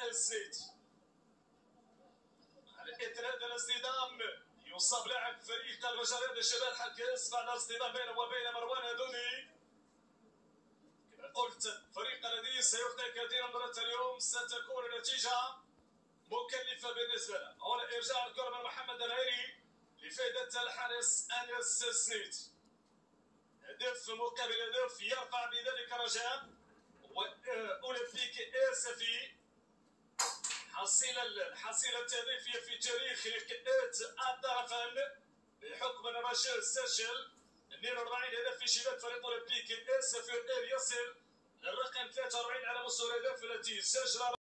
الزيد على اثر هذا الاصطدام يصاب لاعب فريق الرجال هذا الشباب حتى يسمع الاصطدام بينه وبين مروان هذولي. كما قلت فريق الذي سيخطئ كثيرا مباراة اليوم ستكون النتيجة مكلفة بالنسبة له هنا إرجاع الكرة من محمد الهيري لفائدة الحارس أنس سنيت. هدف مقابل هدف يرفع بذلك رجاء. إسفي حصيلة الحصيلة التهديفية في تاريخ لقاءات الطرفان بحكم الرجاء سجل 42 هدف في شباك فريق أولمبيك إسفي يصل للرقم 43 على مستوى الهدف التي سجل